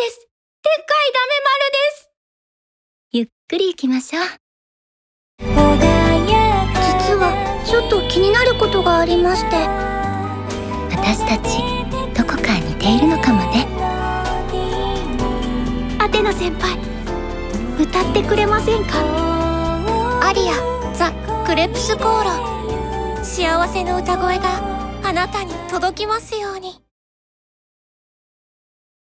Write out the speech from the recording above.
です。でっかいダメ丸です。ゆっくり行きましょう。実は、ちょっと気になることがありまして。私たち、どこか似ているのかもね。アテナ先輩、歌ってくれませんか？アリア、ザ・クレプスコーラ。幸せの歌声があなたに届きますように。